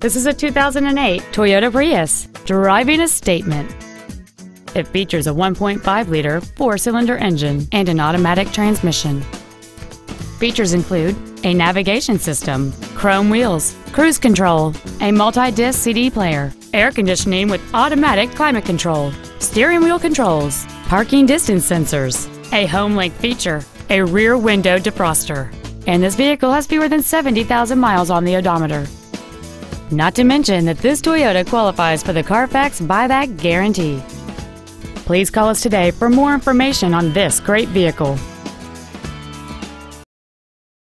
This is a 2008 Toyota Prius, driving a statement. It features a 1.5-liter four-cylinder engine and an automatic transmission. Features include a navigation system, chrome wheels, cruise control, a multi-disc CD player, air conditioning with automatic climate control, steering wheel controls, parking distance sensors, a HomeLink feature, a rear window defroster, and this vehicle has fewer than 70,000 miles on the odometer. Not to mention that this Toyota qualifies for the Carfax buyback guarantee. Please call us today for more information on this great vehicle.